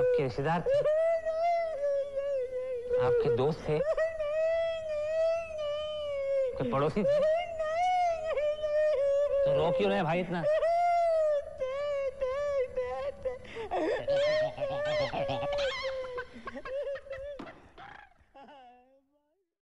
आपके रिश्तेदार थे आपके दोस्त थे? आपके पड़ोसी थे? तो रो क्यों रहे भाई इतना?